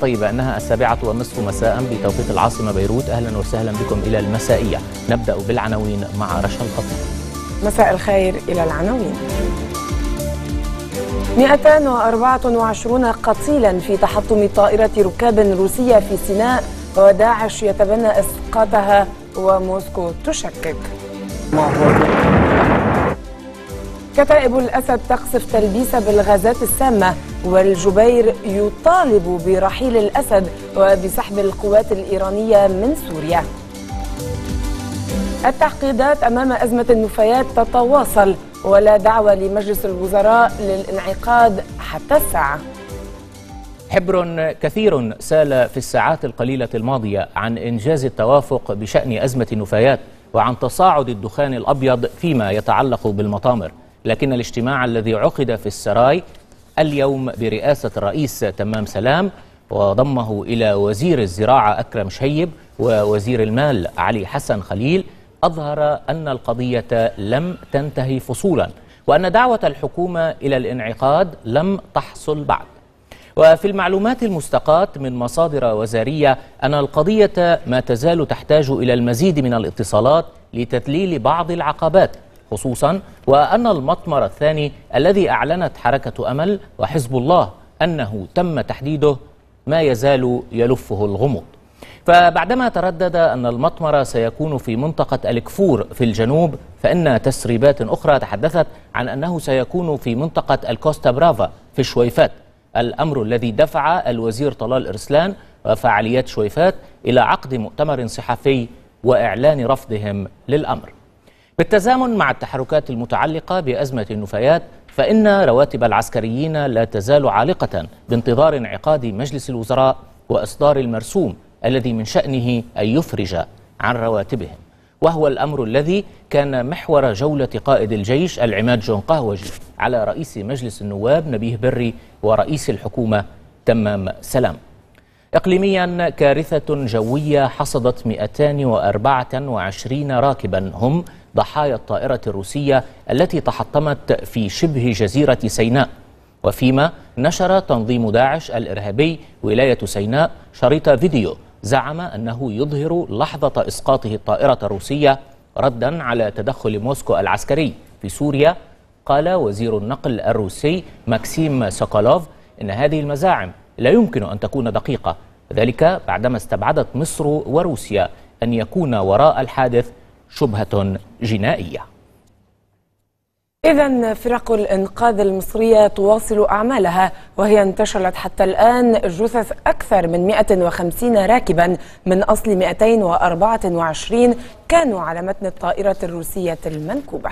طيبة أنها السابعة والنصف مساء بتوقيت العاصمة بيروت. أهلا وسهلا بكم إلى المسائية. نبدأ بالعناوين مع رشا الخطيب. مساء الخير إلى العناوين. 224 قتيلا في تحطم طائرة ركاب روسية في سيناء وداعش يتبنى إسقاطها وموسكو تشكك. كتائب الأسد تقصف تلبيس بالغازات السامة. والجبير يطالب برحيل الأسد وبسحب القوات الإيرانية من سوريا. التعقيدات أمام أزمة النفايات تتواصل ولا دعوة لمجلس الوزراء للانعقاد حتى الساعة. حبر كثير سال في الساعات القليلة الماضية عن إنجاز التوافق بشأن أزمة النفايات وعن تصاعد الدخان الأبيض فيما يتعلق بالمطامر. لكن الاجتماع الذي عقد في السراي اليوم برئاسة الرئيس تمام سلام وضمه إلى وزير الزراعة أكرم شيب ووزير المال علي حسن خليل. أظهر أن القضية لم تنتهي فصولا وأن دعوة الحكومة إلى الانعقاد لم تحصل بعد. وفي المعلومات المستقاة من مصادر وزارية أن القضية ما تزال تحتاج إلى المزيد من الاتصالات لتذليل بعض العقبات خصوصا وأن المطمر الثاني الذي أعلنت حركة أمل وحزب الله أنه تم تحديده ما يزال يلفه الغموض. فبعدما تردد أن المطمر سيكون في منطقة الكفور في الجنوب فإن تسريبات أخرى تحدثت عن أنه سيكون في منطقة الكوستا برافا في الشويفات الأمر الذي دفع الوزير طلال إرسلان وفعاليات شويفات إلى عقد مؤتمر صحفي وإعلان رفضهم للأمر. بالتزامن مع التحركات المتعلقة بأزمة النفايات فإن رواتب العسكريين لا تزال عالقة بانتظار انعقاد مجلس الوزراء وإصدار المرسوم الذي من شأنه أن يفرج عن رواتبهم. وهو الأمر الذي كان محور جولة قائد الجيش العماد جون قهوجي على رئيس مجلس النواب نبيه بري ورئيس الحكومة تمام سلام. إقليميا كارثة جوية حصدت 224 راكبا هم ضحايا الطائرة الروسية التي تحطمت في شبه جزيرة سيناء. وفيما نشر تنظيم داعش الإرهابي ولاية سيناء شريط فيديو زعم أنه يظهر لحظة إسقاطه الطائرة الروسية ردا على تدخل موسكو العسكري في سوريا. قال وزير النقل الروسي ماكسيم سوكولوف إن هذه المزاعم لا يمكن أن تكون دقيقة. ذلك بعدما استبعدت مصر وروسيا أن يكون وراء الحادث شبهة جنائية. إذا فرق الإنقاذ المصرية تواصل أعمالها وهي انتشلت حتى الآن جثث أكثر من 150 راكبا من أصل 224 كانوا على متن الطائرة الروسية المنكوبة.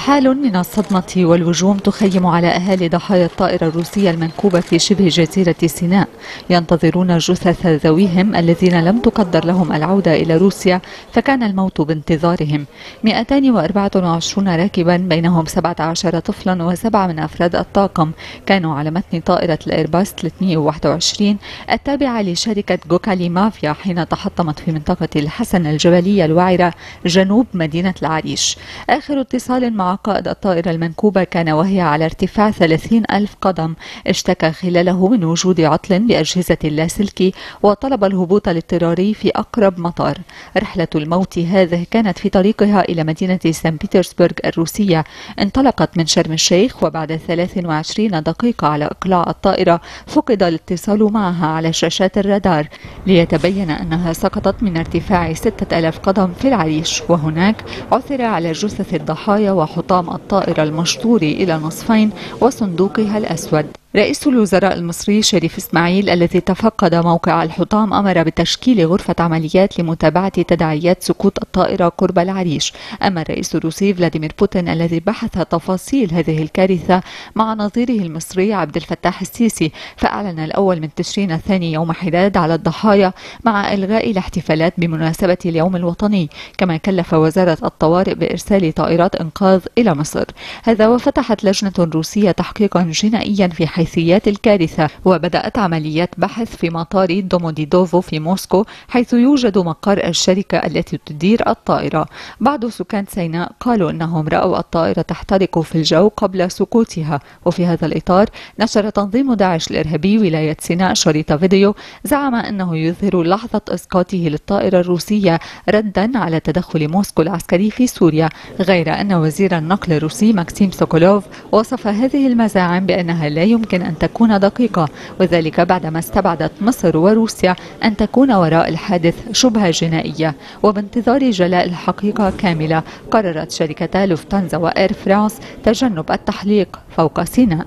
حال من الصدمة والوجوم تخيم على أهالي ضحايا الطائرة الروسية المنكوبة في شبه جزيرة سيناء. ينتظرون جثث ذويهم الذين لم تقدر لهم العودة إلى روسيا فكان الموت بانتظارهم. 224 راكبا بينهم 17 طفلا وسبعة من أفراد الطاقم. كانوا على متن طائرة الإيرباص 321 التابعة لشركة جوكالي مافيا حين تحطمت في منطقة الحسن الجبلية الوعرة جنوب مدينة العريش. آخر اتصال مع قائد الطائرة المنكوبة كان وهي على ارتفاع 30 ألف قدم. اشتكى خلاله من وجود عطل بأجهزة اللاسلكي وطلب الهبوط الاضطراري في أقرب مطار. رحلة الموت هذه كانت في طريقها إلى مدينة سان بيترسبرغ الروسية. انطلقت من شرم الشيخ وبعد 23 دقيقة على إقلاع الطائرة فقد الاتصال معها على شاشات الرادار. ليتبين أنها سقطت من ارتفاع 6000 قدم في العريش. وهناك عثر على جثث الضحايا وحطام الطائرة المشطور إلى نصفين وصندوقها الأسود. رئيس الوزراء المصري شريف إسماعيل الذي تفقد موقع الحطام أمر بتشكيل غرفة عمليات لمتابعة تداعيات سقوط الطائرة قرب العريش، أما الرئيس الروسي فلاديمير بوتين الذي بحث تفاصيل هذه الكارثة مع نظيره المصري عبد الفتاح السيسي، فأعلن الأول من تشرين الثاني يوم حداد على الضحايا مع إلغاء الاحتفالات بمناسبة اليوم الوطني، كما كلف وزارة الطوارئ بإرسال طائرات إنقاذ إلى مصر، هذا وفتحت لجنة روسية تحقيقا جنائيا في حيثيات الكارثة وبدأت عمليات بحث في مطار دوموديدوفو في موسكو حيث يوجد مقر الشركة التي تدير الطائرة. بعض سكان سيناء قالوا أنهم رأوا الطائرة تحترق في الجو قبل سقوطها وفي هذا الإطار نشر تنظيم داعش الإرهابي ولاية سيناء شريط فيديو زعم أنه يظهر لحظة إسقاطه للطائرة الروسية ردا على تدخل موسكو العسكري في سوريا غير أن وزير النقل الروسي ماكسيم سوكولوف وصف هذه المزاعم بأنها لا يمكن أن تكون دقيقة وذلك بعدما استبعدت مصر وروسيا أن تكون وراء الحادث شبهة جنائية. وبانتظار جلاء الحقيقة كاملة قررت شركتا لوفتانزا وإير فرانس تجنب التحليق فوق سيناء.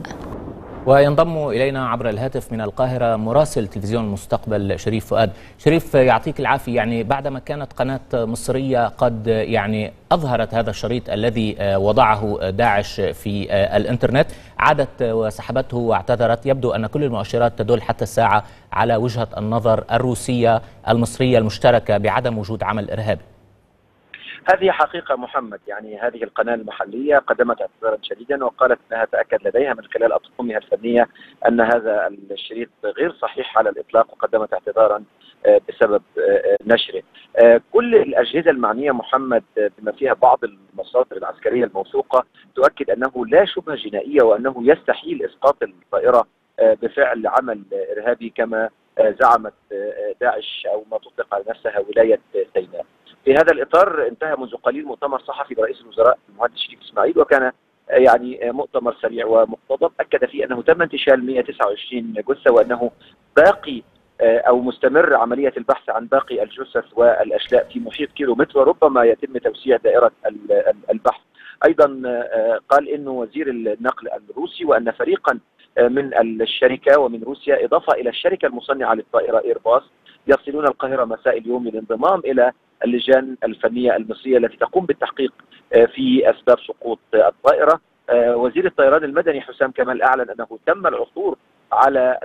وينضم إلينا عبر الهاتف من القاهرة مراسل تلفزيون المستقبل شريف فؤاد. شريف يعطيك العافية. يعني بعدما كانت قناة مصرية قد يعني أظهرت هذا الشريط الذي وضعه داعش في الإنترنت عادت وسحبته واعتذرت. يبدو أن كل المؤشرات تدل حتى الساعة على وجهة النظر الروسية المصرية المشتركة بعدم وجود عمل إرهابي. هذه حقيقة محمد يعني هذه القناة المحلية قدمت اعتذارا شديدا وقالت أنها تأكد لديها من خلال أطقمها الفنية أن هذا الشريط غير صحيح على الإطلاق وقدمت اعتذارا بسبب نشره. كل الأجهزة المعنية محمد بما فيها بعض المصادر العسكرية الموثوقة تؤكد أنه لا شبهة جنائية وأنه يستحيل إسقاط الطائرة بفعل عمل إرهابي كما زعمت داعش أو ما تطلق على نفسها ولاية سيناء. في هذا الإطار انتهى منذ قليل مؤتمر صحفي لرئيس الوزراء المهندس شريف إسماعيل وكان يعني مؤتمر سريع ومقتضب أكد فيه أنه تم انتشال 129 جثة وأنه باقي أو مستمر عملية البحث عن باقي الجثث والأشلاء في محيط كيلو متر وربما يتم توسيع دائرة البحث. أيضا قال انه وزير النقل الروسي وأن فريقا من الشركة ومن روسيا إضافة إلى الشركة المصنعة للطائرة ايرباص يصلون القاهرة مساء اليوم للانضمام إلى اللجان الفنية المصرية التي تقوم بالتحقيق في أسباب سقوط الطائرة. وزير الطيران المدني حسام كمال أعلن أنه تم العثور على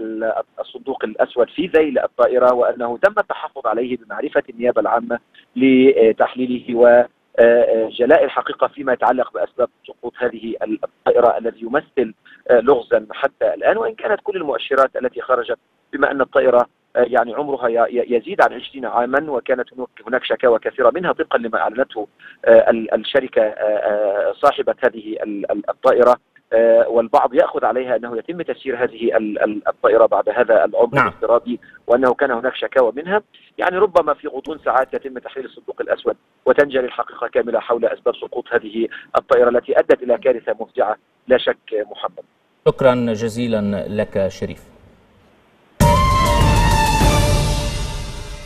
الصندوق الأسود في ذيل الطائرة وأنه تم التحفظ عليه بمعرفة النيابة العامة لتحليله وجلاء الحقيقة فيما يتعلق بأسباب سقوط هذه الطائرة الذي يمثل لغزا حتى الآن. وإن كانت كل المؤشرات التي خرجت بما أن الطائرة يعني عمرها يزيد عن 20 عاما وكانت هناك شكاوى كثيرة منها طبقا لما أعلنته الشركة صاحبة هذه الطائرة والبعض يأخذ عليها أنه يتم تسيير هذه الطائرة بعد هذا العمر نعم. الافتراضي وأنه كان هناك شكاوى منها. يعني ربما في غضون ساعات يتم تحليل الصندوق الأسود وتنجلي الحقيقة كاملة حول أسباب سقوط هذه الطائرة التي أدت إلى كارثة مفجعه لا شك محمد. شكرا جزيلا لك شريف.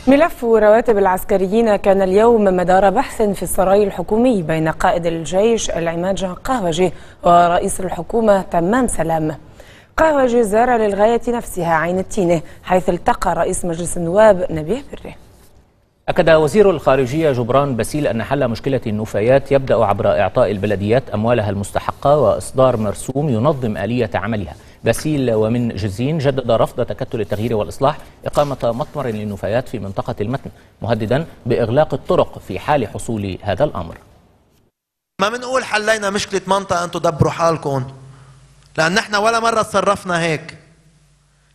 ملف رواتب العسكريين كان اليوم مدار بحث في السراي الحكومي بين قائد الجيش العماد قهوجي ورئيس الحكومة تمام سلام. قهوجي زار للغاية نفسها عين التينة حيث التقى رئيس مجلس النواب نبيه بره أكد وزير الخارجية جبران باسيل أن حل مشكلة النفايات يبدأ عبر إعطاء البلديات أموالها المستحقة وإصدار مرسوم ينظم آلية عملها. باسيل ومن جزين جدد رفض تكتل التغيير والإصلاح إقامة مطمر للنفايات في منطقة المتن مهددا بإغلاق الطرق في حال حصول هذا الأمر. ما بنقول حلينا مشكلة منطقة أنتم دبروا حالكم. لأن نحن ولا مرة تصرفنا هيك.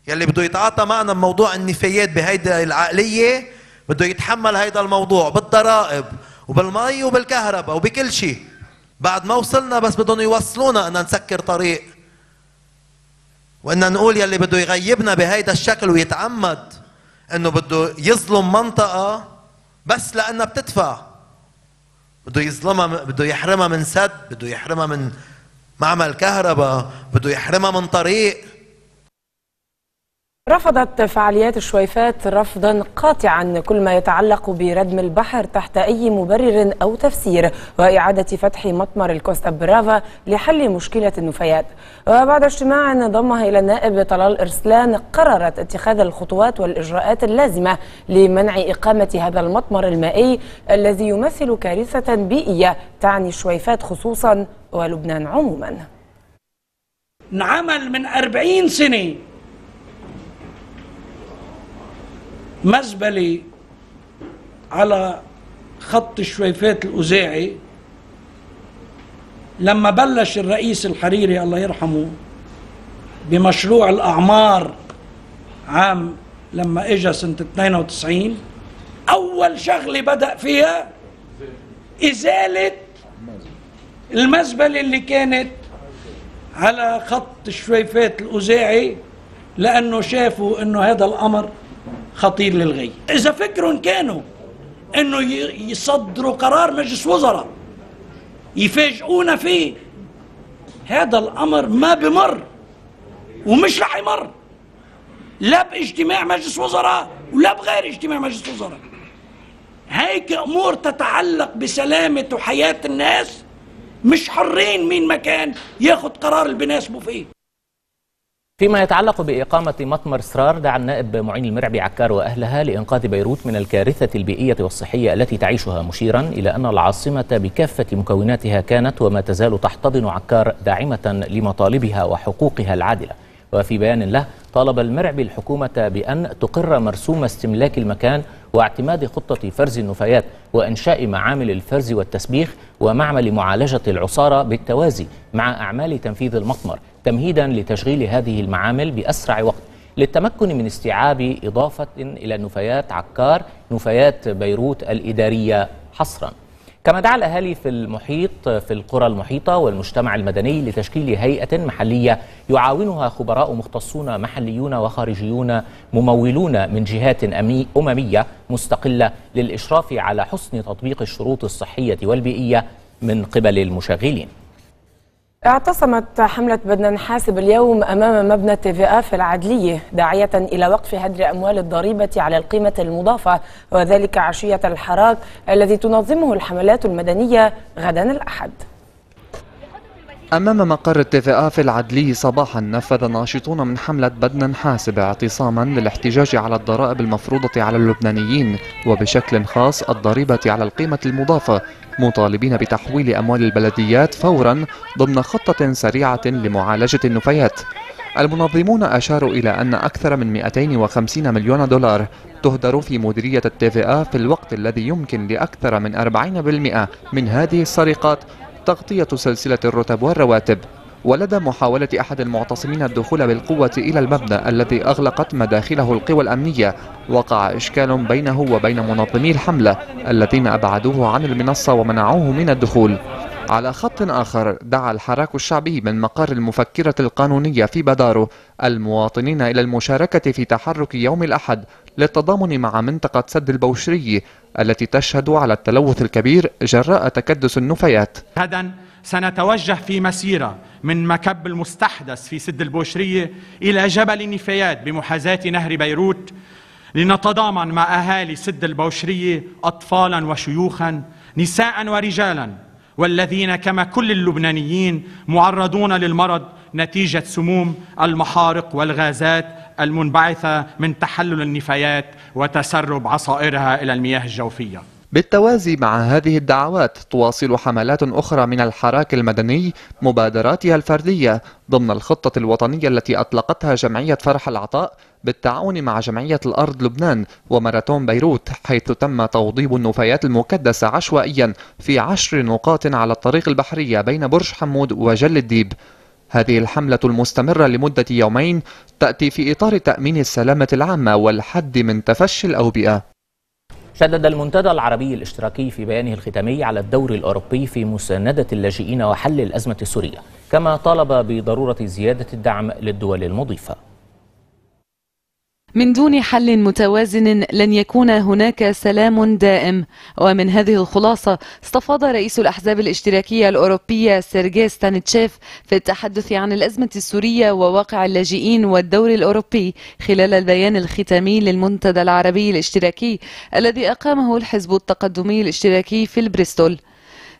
يلي بده يتعاطى معنا بموضوع النفايات بهيدا العقلية بده يتحمل هيدا الموضوع بالضرائب وبالمي وبالكهرباء وبكل شيء. بعد ما وصلنا بس بدهم يوصلونا ان نسكر طريق. وإن نقول يلي بده يغيبنا بهيدا الشكل ويتعمد إنه بده يظلم منطقة بس لأنها بتدفع بده يظلمها بده يحرمها من سد بده يحرمها من معمل كهرباء بده يحرمها من طريق رفضت فعاليات الشويفات رفضا قاطعا كل ما يتعلق بردم البحر تحت أي مبرر أو تفسير وإعادة فتح مطمر الكوستا برافا لحل مشكلة النفايات. وبعد اجتماع ضمها إلى النائب طلال إرسلان قررت اتخاذ الخطوات والإجراءات اللازمة لمنع إقامة هذا المطمر المائي الذي يمثل كارثة بيئية تعني الشويفات خصوصا ولبنان عموما. انعمل من أربعين سنة مزبلة على خط الشويفات الأزاعي لما بلش الرئيس الحريري الله يرحمه بمشروع الأعمار عام لما اجى سنة 92 أول شغلة بدأ فيها إزالة المزبلة اللي كانت على خط الشويفات الأزاعي لأنه شافوا أنه هذا الأمر خطير للغاية إذا فكرهم كانوا أنه يصدروا قرار مجلس وزراء يفاجئونا فيه هذا الأمر ما بمر ومش رح يمر. لا باجتماع مجلس وزراء ولا بغير اجتماع مجلس وزراء. هيك أمور تتعلق بسلامة وحياة الناس مش حرين مين ما كان ياخذ قرار اللي بيناسبه فيه فيما يتعلق بإقامة مطمر سرار دعا النائب معين المرعبي عكار وأهلها لإنقاذ بيروت من الكارثة البيئية والصحية التي تعيشها مشيرا إلى أن العاصمة بكافة مكوناتها كانت وما تزال تحتضن عكار داعمة لمطالبها وحقوقها العادلة. وفي بيان له طالب المرعبي الحكومة بأن تقر مرسوم استملاك المكان واعتماد خطة فرز النفايات وإنشاء معامل الفرز والتسبيخ ومعمل معالجة العصارة بالتوازي مع أعمال تنفيذ المطمر تمهيدا لتشغيل هذه المعامل بأسرع وقت. للتمكن من استيعاب إضافة إلى نفايات عكار نفايات بيروت الإدارية حصرا. كما دعا الأهالي في المحيط في القرى المحيطة والمجتمع المدني لتشكيل هيئة محلية يعاونها خبراء مختصون محليون وخارجيون ممولون من جهات أممية مستقلة للإشراف على حسن تطبيق الشروط الصحية والبيئية من قبل المشغلين. اعتصمت حملة بدنا نحاسب اليوم أمام مبنى تي في العدلية داعية إلى وقف هدر أموال الضريبة على القيمة المضافة وذلك عشية الحراك الذي تنظمه الحملات المدنية غدا الأحد. أمام مقر التي في العدلي صباحا نفذ ناشطون من حملة بدنا نحاسب اعتصاما للاحتجاج على الضرائب المفروضة على اللبنانيين وبشكل خاص الضريبة على القيمة المضافة مطالبين بتحويل أموال البلديات فورا ضمن خطة سريعة لمعالجة النفايات. المنظمون أشاروا إلى أن أكثر من 250 مليون دولار تهدر في مديرية التي في الوقت الذي يمكن لأكثر من 40% من هذه السرقات تغطية سلسلة الرتب والرواتب. ولدى محاولة أحد المعتصمين الدخول بالقوة إلى المبنى الذي أغلقت مداخله القوى الأمنية وقع إشكال بينه وبين منظمي الحملة الذين أبعدوه عن المنصة ومنعوه من الدخول. على خط آخر دعا الحراك الشعبي من مقر المفكرة القانونية في بدارو المواطنين إلى المشاركة في تحرك يوم الأحد للتضامن مع منطقة سد البوشري التي تشهد على التلوث الكبير جراء تكدس النفايات. سنتوجه في مسيرة من مكب المستحدث في سد البوشرية إلى جبل النفايات بمحاذاة نهر بيروت لنتضامن مع أهالي سد البوشرية أطفالا وشيوخا نساء ورجالا والذين كما كل اللبنانيين معرضون للمرض نتيجة سموم المحارق والغازات المنبعثة من تحلل النفايات وتسرب عصائرها إلى المياه الجوفية. بالتوازي مع هذه الدعوات تواصل حملات أخرى من الحراك المدني مبادراتها الفردية ضمن الخطة الوطنية التي أطلقتها جمعية فرح العطاء بالتعاون مع جمعية الأرض لبنان وماراثون بيروت حيث تم توضيب النفايات المكدسة عشوائيا في عشر نقاط على الطريق البحرية بين برج حمود وجل الديب. هذه الحملة المستمرة لمدة يومين تأتي في إطار تأمين السلامة العامة والحد من تفشي الأوبئة. شدد المنتدى العربي الاشتراكي في بيانه الختامي على الدور الأوروبي في مساندة اللاجئين وحل الأزمة السورية كما طالب بضرورة زيادة الدعم للدول المضيفة. من دون حل متوازن لن يكون هناك سلام دائم. ومن هذه الخلاصة استفاض رئيس الأحزاب الاشتراكية الأوروبية سيرجي ستانيتشيف في التحدث عن الأزمة السورية وواقع اللاجئين والدور الأوروبي خلال البيان الختامي للمنتدى العربي الاشتراكي الذي أقامه الحزب التقدمي الاشتراكي في البريستول.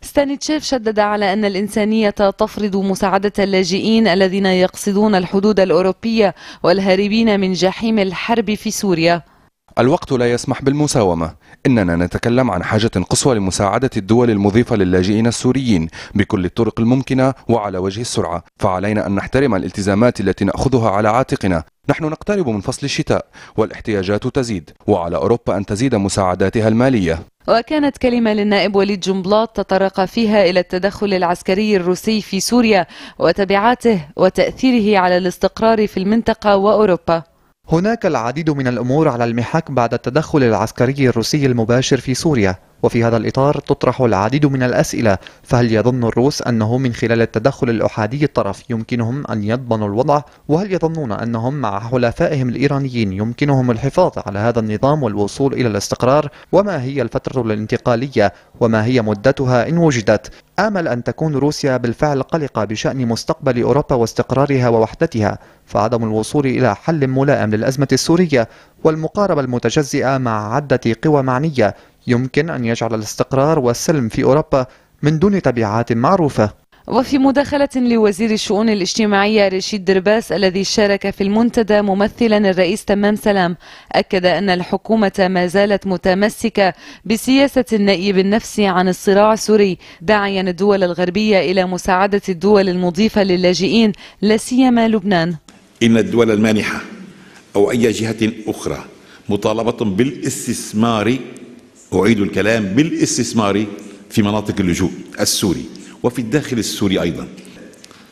ستانيتشيف شدد على أن الإنسانية تفرض مساعدة اللاجئين الذين يقصدون الحدود الأوروبية والهاربين من جحيم الحرب في سوريا. الوقت لا يسمح بالمساومة. إننا نتكلم عن حاجة قصوى لمساعدة الدول المضيفة للاجئين السوريين بكل الطرق الممكنة وعلى وجه السرعة. فعلينا أن نحترم الالتزامات التي نأخذها على عاتقنا. نحن نقترب من فصل الشتاء والاحتياجات تزيد وعلى أوروبا أن تزيد مساعداتها المالية. وكانت كلمة للنائب وليد جنبلاط تطرق فيها إلى التدخل العسكري الروسي في سوريا وتبعاته وتأثيره على الاستقرار في المنطقة وأوروبا. هناك العديد من الأمور على المحك بعد التدخل العسكري الروسي المباشر في سوريا. وفي هذا الإطار تطرح العديد من الأسئلة فهل يظن الروس أنه من خلال التدخل الأحادي الطرف يمكنهم أن يضمنوا الوضع؟ وهل يظنون أنهم مع حلفائهم الإيرانيين يمكنهم الحفاظ على هذا النظام والوصول إلى الاستقرار؟ وما هي الفترة الانتقالية؟ وما هي مدتها إن وجدت؟ آمل أن تكون روسيا بالفعل قلقة بشأن مستقبل أوروبا واستقرارها ووحدتها فعدم الوصول إلى حل ملائم للأزمة السورية والمقاربة المتجزئة مع عدة قوى معنية يمكن أن يجعل الاستقرار والسلم في أوروبا من دون تبعات معروفة. وفي مداخلة لوزير الشؤون الاجتماعية رشيد درباس الذي شارك في المنتدى ممثلا الرئيس تمام سلام أكد أن الحكومة ما زالت متمسكة بسياسة النائب النفسي عن الصراع السوري داعيا الدول الغربية إلى مساعدة الدول المضيفة للاجئين لا سيما لبنان. إن الدول المانحة أو أي جهة أخرى مطالبة بالإستثمار أعيد الكلام بالاستثمار في مناطق اللجوء السوري وفي الداخل السوري أيضا.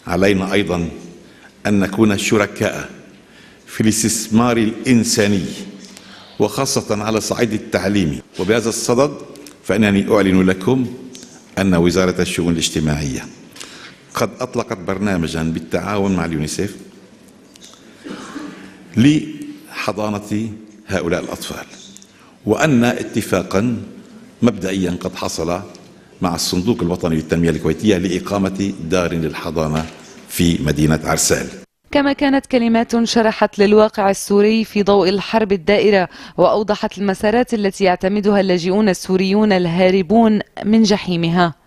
علينا أيضا أن نكون شركاء في الاستثمار الإنساني وخاصة على الصعيد التعليمي وبهذا الصدد فإنني أعلن لكم أن وزارة الشؤون الاجتماعية قد أطلقت برنامجا بالتعاون مع اليونيسيف لحضانة هؤلاء الأطفال. وأن اتفاقا مبدئيا قد حصل مع الصندوق الوطني للتنمية الكويتية لإقامة دار للحضانة في مدينة عرسال. كما كانت كلمات شرحت للواقع السوري في ضوء الحرب الدائرة وأوضحت المسارات التي يعتمدها اللاجئون السوريون الهاربون من جحيمها.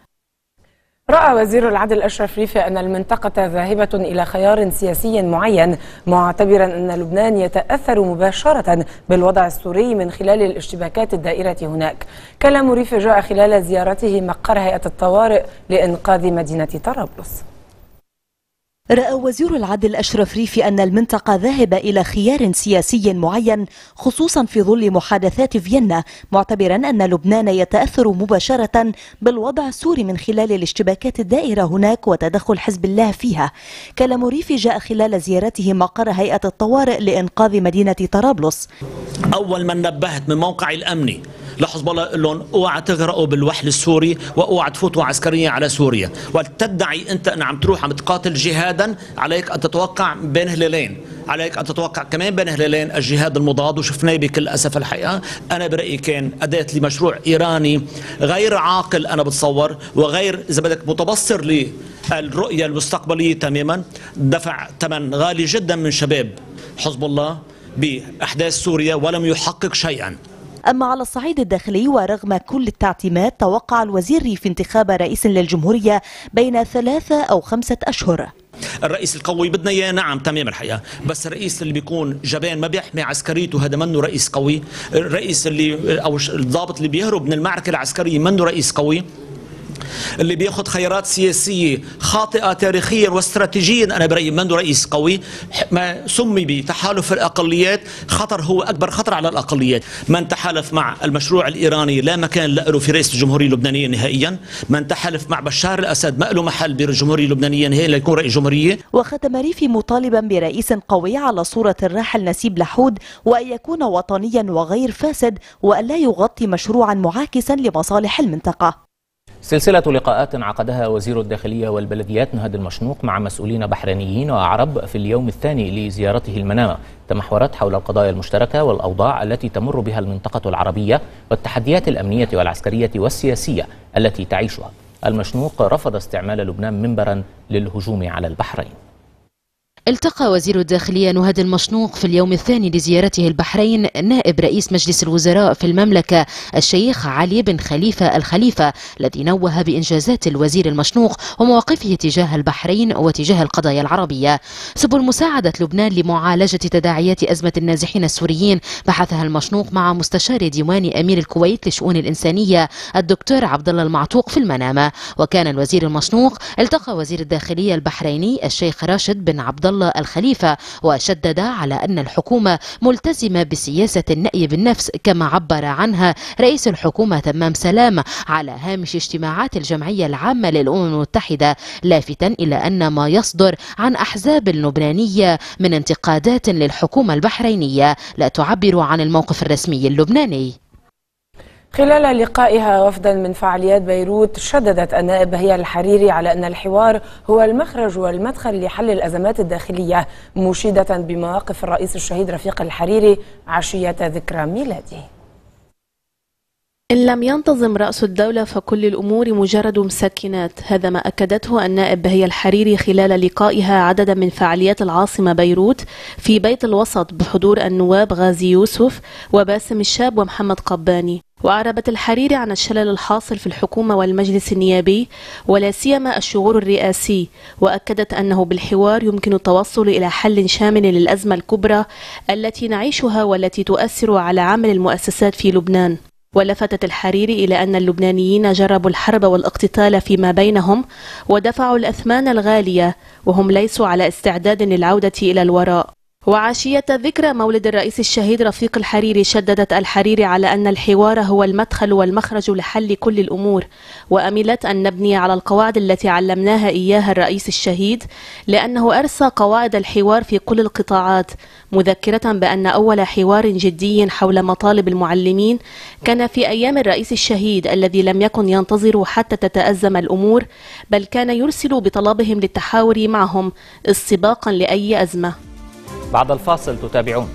رأى وزير العدل أشرف ريفي أن المنطقة ذاهبة إلى خيار سياسي معين معتبرا أن لبنان يتأثر مباشرة بالوضع السوري من خلال الاشتباكات الدائرة هناك. كلام ريفي جاء خلال زيارته مقر هيئة الطوارئ لإنقاذ مدينة طرابلس. رأى وزير العدل أشرف ريفي أن المنطقة ذاهبة إلى خيار سياسي معين خصوصا في ظل محادثات فيينا معتبرا أن لبنان يتأثر مباشرة بالوضع السوري من خلال الاشتباكات الدائرة هناك وتدخل حزب الله فيها. كلام ريفي جاء خلال زيارته مقر هيئة الطوارئ لإنقاذ مدينة طرابلس. أول من نبهت من موقع الأمني لحظب الله لهم اوعى تغرقوا بالوحل السوري واوعى تفوتوا عسكريا على سوريا. وتدعي أنت أن عم تروح عم تقاتل جهادا عليك أن تتوقع بين هلالين. عليك أن تتوقع كمان بين هلالين الجهاد المضاد وشفناه بكل أسف الحقيقة. أنا برأيي كان أداة لمشروع إيراني غير عاقل أنا بتصور وغير إذا بدك متبصر للرؤية المستقبلية تماما دفع ثمن غالي جدا من شباب حزب الله بأحداث سوريا ولم يحقق شيئا. أما على الصعيد الداخلي ورغم كل التعتيمات توقع الوزير في انتخاب رئيس للجمهورية بين ثلاثة أو خمسة أشهر. الرئيس القوي بدنا إياه. نعم تمام الحقيقة. بس الرئيس اللي بيكون جبان ما بيحمي عسكريته هذا منه رئيس قوي. الرئيس اللي أو الضابط اللي بيهرب من المعركة العسكرية منه رئيس قوي. اللي بياخذ خيارات سياسية خاطئة تاريخيا واستراتيجيا. أنا برأيي منه رئيس قوي ما سمي بتحالف الأقليات خطر هو أكبر خطر على الأقليات. من تحالف مع المشروع الإيراني لا مكان له في رئيس الجمهورية اللبنانية نهائيا. من تحالف مع بشار الأسد ما له محل بالجمهورية اللبنانية نهائيا ليكون رئيس جمهورية. وختم ريفي مطالبا برئيس قوي على صورة الراحل نسيب لحود وأن يكون وطنيا وغير فاسد وأن لا يغطي مشروعا معاكسا لمصالح المنطقة. سلسلة لقاءات عقدها وزير الداخلية والبلديات نهاد المشنوق مع مسؤولين بحرينيين وعرب في اليوم الثاني لزيارته المنامة. تمحورت حول القضايا المشتركة والأوضاع التي تمر بها المنطقة العربية والتحديات الأمنية والعسكرية والسياسية التي تعيشها. المشنوق رفض استعمال لبنان منبرا للهجوم على البحرين. التقى وزير الداخلية نهاد المشنوق في اليوم الثاني لزيارته البحرين نائب رئيس مجلس الوزراء في المملكة الشيخ علي بن خليفة الخليفة الذي نوه بإنجازات الوزير المشنوق ومواقفه تجاه البحرين وتجاه القضايا العربية. سبل مساعدة لبنان لمعالجة تداعيات أزمة النازحين السوريين بحثها المشنوق مع مستشار ديوان أمير الكويت لشؤون الإنسانية الدكتور عبد الله المعتوق في المنامة. وكان الوزير المشنوق التقى وزير الداخلية البحريني الشيخ راشد بن عبد الله الله الخليفة وشدد على أن الحكومة ملتزمة بسياسة النأي بالنفس كما عبر عنها رئيس الحكومة تمام سلام على هامش اجتماعات الجمعية العامة للأمم المتحدة لافتا إلى أن ما يصدر عن أحزاب اللبنانية من انتقادات للحكومة البحرينية لا تعبر عن الموقف الرسمي اللبناني. خلال لقائها وفدا من فعاليات بيروت شددت النائب بهية الحريري على أن الحوار هو المخرج والمدخل لحل الأزمات الداخلية مشيدة بمواقف الرئيس الشهيد رفيق الحريري عشية ذكرى ميلاده. إن لم ينتظم رأس الدولة فكل الأمور مجرد مسكنات. هذا ما أكدته النائب بهي الحريري خلال لقائها عددا من فعاليات العاصمة بيروت في بيت الوسط بحضور النواب غازي يوسف وباسم الشاب ومحمد قباني. وأعربت الحريري عن الشلل الحاصل في الحكومة والمجلس النيابي ولا سيما الشغور الرئاسي وأكدت أنه بالحوار يمكن التوصل إلى حل شامل للأزمة الكبرى التي نعيشها والتي تؤثر على عمل المؤسسات في لبنان. ولفتت الحريري إلى أن اللبنانيين جربوا الحرب والاقتتال فيما بينهم ودفعوا الأثمان الغالية وهم ليسوا على استعداد للعودة إلى الوراء. وعشية ذكرى مولد الرئيس الشهيد رفيق الحريري شددت الحريري على أن الحوار هو المدخل والمخرج لحل كل الأمور. وأملت أن نبني على القواعد التي علمناها إياها الرئيس الشهيد لأنه أرسى قواعد الحوار في كل القطاعات مذكرة بأن أول حوار جدي حول مطالب المعلمين كان في أيام الرئيس الشهيد الذي لم يكن ينتظر حتى تتأزم الأمور بل كان يرسل بطلبهم للتحاور معهم استباقا لأي أزمة. بعد الفاصل تتابعون.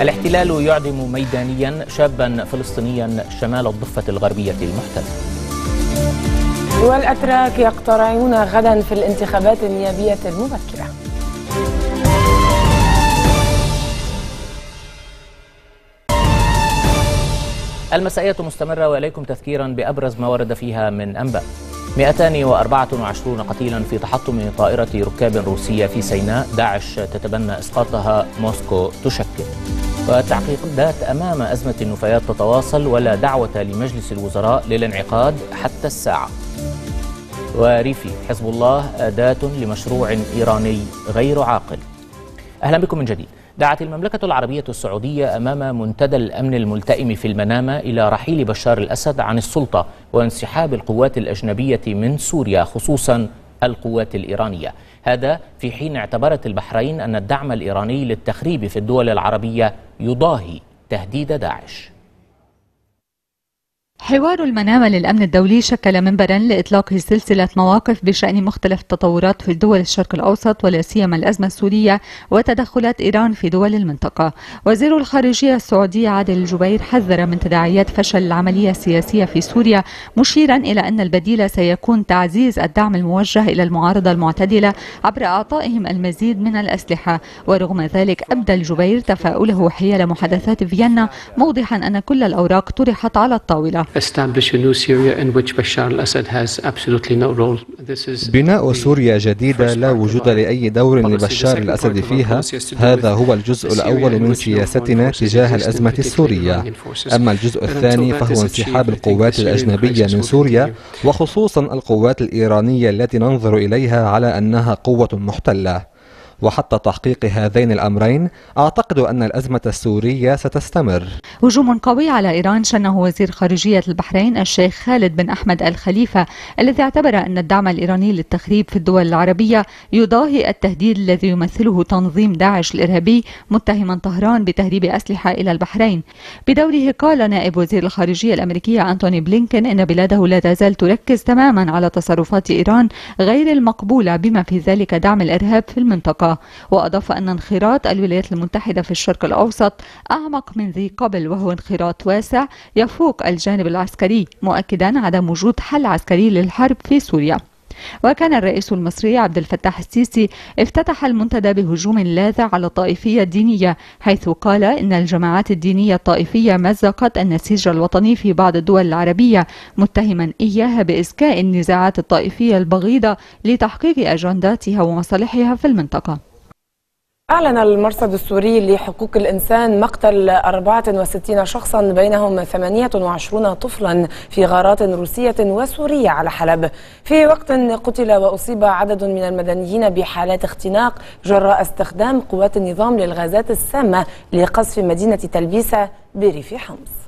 الاحتلال يعدم ميدانيا شابا فلسطينيا شمال الضفة الغربية المحتلة. والأتراك يقترعون غدا في الانتخابات النيابية المبكرة. المسائية مستمرة وإليكم تذكيرا بأبرز ما ورد فيها من أنباء. 224 قتيلا في تحطم طائرة ركاب روسية في سيناء. داعش تتبنى إسقاطها. موسكو تشكل. والتعقيدات أمام أزمة النفايات تتواصل ولا دعوة لمجلس الوزراء للانعقاد حتى الساعة. وريفي حزب الله أداة لمشروع إيراني غير عاقل. أهلا بكم من جديد. دعت المملكة العربية السعودية أمام منتدى الأمن الملتئم في المنامة إلى رحيل بشار الأسد عن السلطة وانسحاب القوات الأجنبية من سوريا خصوصا القوات الإيرانية. هذا في حين اعتبرت البحرين أن الدعم الإيراني للتخريب في الدول العربية يضاهي تهديد داعش. حوار المنامة للأمن الدولي شكل منبرا لإطلاق سلسلة مواقف بشأن مختلف التطورات في دول الشرق الأوسط ولا سيما الأزمة السورية وتدخلات إيران في دول المنطقة. وزير الخارجية السعودي عادل الجبير حذر من تداعيات فشل العملية السياسية في سوريا مشيرا إلى أن البديل سيكون تعزيز الدعم الموجه إلى المعارضة المعتدلة عبر إعطائهم المزيد من الأسلحة ورغم ذلك أبدى الجبير تفاؤله حيال محادثات فيينا موضحا أن كل الأوراق طرحت على الطاولة. بناء سوريا جديدة لا وجود لأي دور لبشار الأسد فيها. هذا هو الجزء الأول من سياستنا تجاه الأزمة السورية. أما الجزء الثاني فهو انسحاب القوات الأجنبية من سوريا وخصوصا القوات الإيرانية التي ننظر إليها على أنها قوة محتلة. وحتى تحقيق هذين الأمرين أعتقد أن الأزمة السورية ستستمر. هجوم قوي على إيران شنه وزير خارجية البحرين الشيخ خالد بن أحمد الخليفة الذي اعتبر أن الدعم الإيراني للتخريب في الدول العربية يضاهي التهديد الذي يمثله تنظيم داعش الإرهابي متهما طهران بتهريب أسلحة إلى البحرين. بدوره قال نائب وزير الخارجية الأمريكية أنتوني بلينكن إن بلاده لا تزال تركز تماما على تصرفات إيران غير المقبولة بما في ذلك دعم الإرهاب في المنطقة. وأضاف أن انخراط الولايات المتحدة في الشرق الأوسط أعمق من ذي قبل وهو انخراط واسع يفوق الجانب العسكري مؤكدا عدم وجود حل عسكري للحرب في سوريا. وكان الرئيس المصري عبد الفتاح السيسي افتتح المنتدى بهجوم لاذع على الطائفية الدينية حيث قال إن الجماعات الدينية الطائفية مزقت النسيج الوطني في بعض الدول العربية متهما إياها بإسكاء النزاعات الطائفية البغيضة لتحقيق أجنداتها ومصالحها في المنطقة. أعلن المرصد السوري لحقوق الإنسان مقتل 64 شخصا بينهم 28 طفلا في غارات روسية وسورية على حلب. في وقت قتل وأصيب عدد من المدنيين بحالات اختناق جراء استخدام قوات النظام للغازات السامة لقصف مدينة تلبيسة بريف حمص.